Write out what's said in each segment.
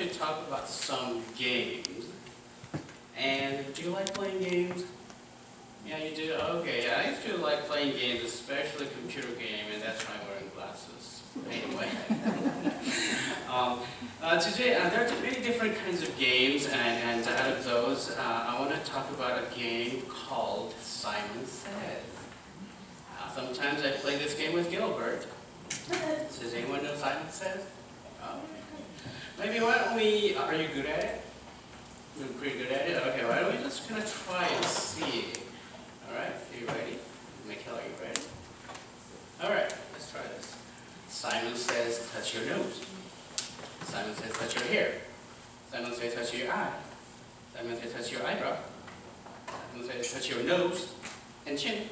to talk about some games. And do you like playing games? Yeah, you do? Okay, yeah, I used to like playing games, especially computer games, and that's why I'm wearing glasses. Anyway. um, uh, today, uh, there are many different kinds of games, and, and out of those, uh, I want to talk about a game called Simon Says. Uh, sometimes I play this game with Gilbert. Does anyone know Simon Says? Oh, Maybe why don't we, uh, are you good at it? You're pretty good at it? Okay, why don't we just gonna try and see. All right, are you ready? Michael, are you ready? All right, let's try this. Simon says, touch your nose. Simon says, touch your hair. Simon says, touch your eye. Simon says, touch your eyebrow. Simon says, touch your nose and chin.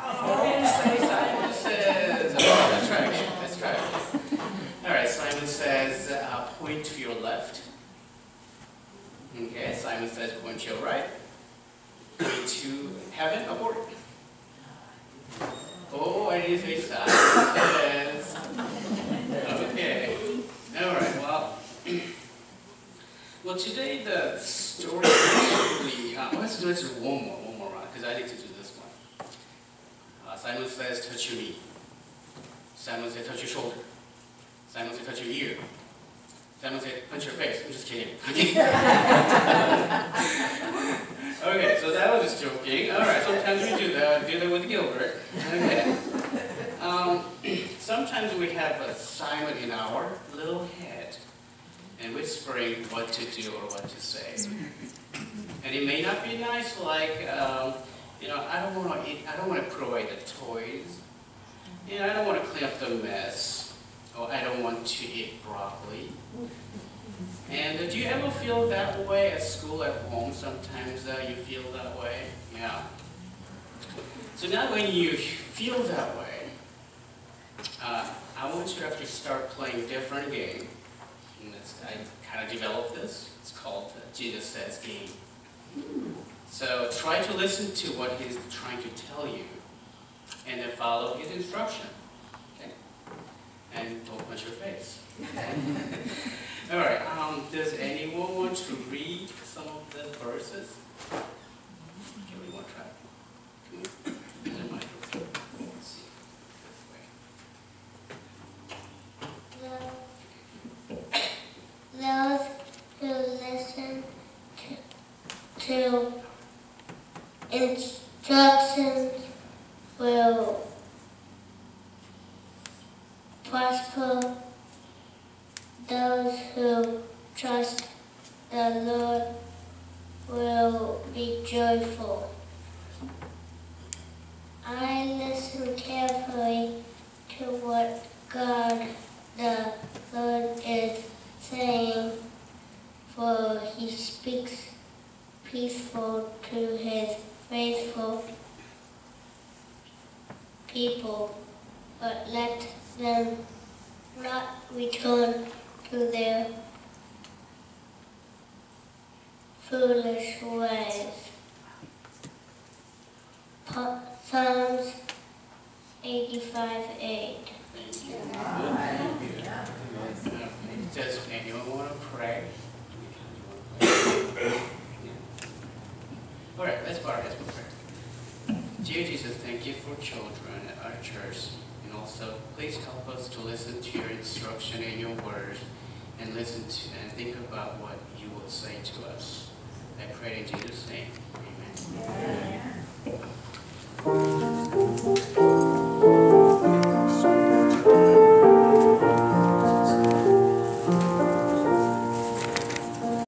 Oh, Simon says, okay, let's try again, let's try again. All right, Simon says, uh, point to your left. Okay, Simon right. To heaven, abort. Oh, I didn't say says. Okay, all right, well. Well, today the story actually, uh, let's do let's one more, one more round, because I need to do this one. Uh, Simon says, touch your knee. Simon says, touch your shoulder. Simon says, touch your ear. Simon says, punch your face. I'm just kidding. okay, so that was just joking. All right, sometimes we do that. do that with Gilbert. Okay. Um, sometimes we have a Simon in our little head and whispering what to do or what to say. And it may not be nice, like, um, you know, I don't want to eat, I don't want to throw away the toys. You know, I don't want to clean up the mess. Or I don't want to eat broccoli. And do you ever feel that way at school, at home? Sometimes uh, you feel that way? Yeah. So now when you feel that way, uh, I want you to actually start playing a different game. And I kind of developed this. It's called Jesus Says Game. So try to listen to what he's trying to tell you and then follow his instruction. And don't punch your face. All right, um, does anyone want to read some of the verses? Give me one try. Those who listen to, to instructions will Those who trust the Lord will be joyful. I listen carefully to what God the Lord is saying, for he speaks peaceful to his faithful people, but let them not return to their foolish ways. Psalms 85 8. Thank you. Thank you. Does anyone want to pray? All right, let's bow our heads for prayer. Dear Jesus, thank you for children at our church. Please help us to listen to your instruction and your word and listen to and think about what you will say to us. I pray in Jesus' name. Amen.